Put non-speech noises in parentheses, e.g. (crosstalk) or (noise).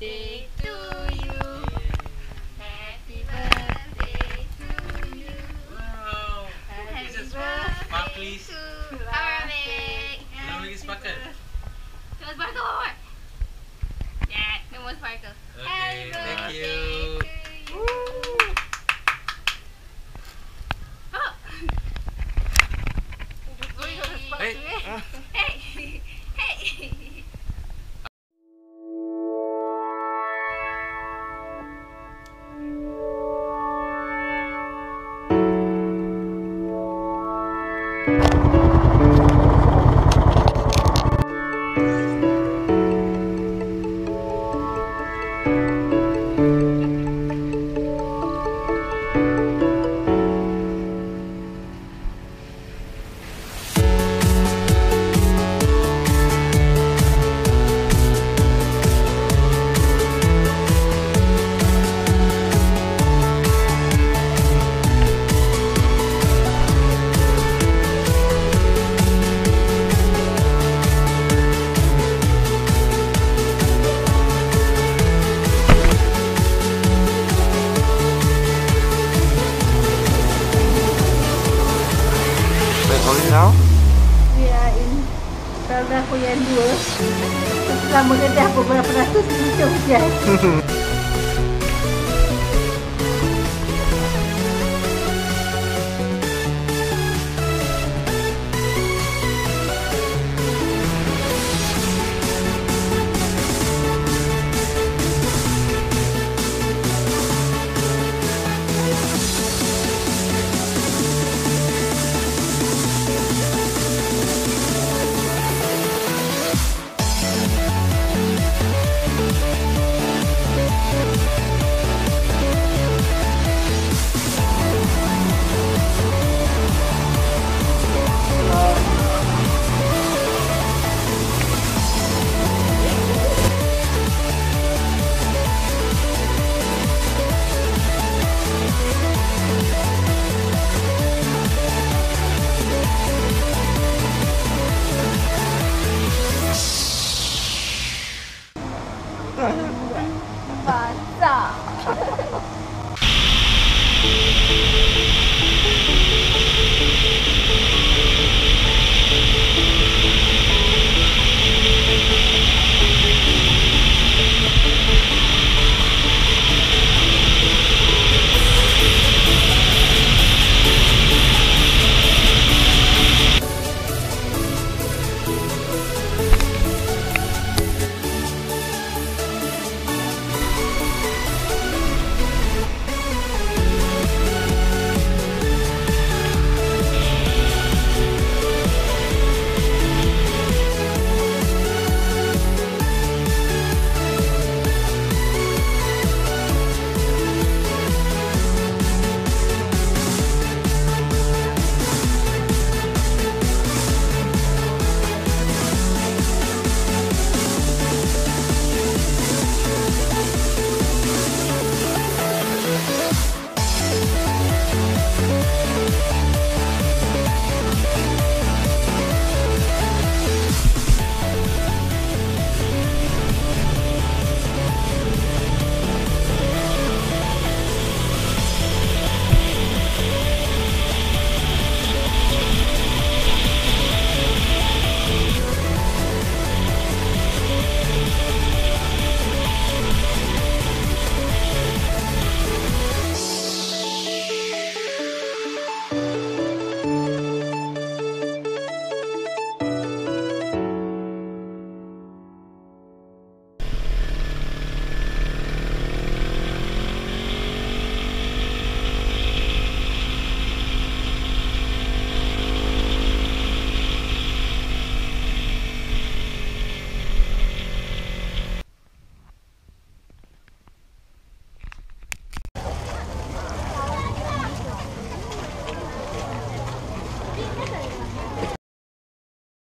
birthday to you. Happy birthday to you. Wow. Happy birthday to Aramik. Belum lagi sparkle. Cuma sparkle Muhammad. Yeah, no more sparkle. Okay, Happy thank birthday you. to you. Oh. Hey. biarin kalau aku yang dua. Selama kerja beberapa ratus, kita hujan (laughs)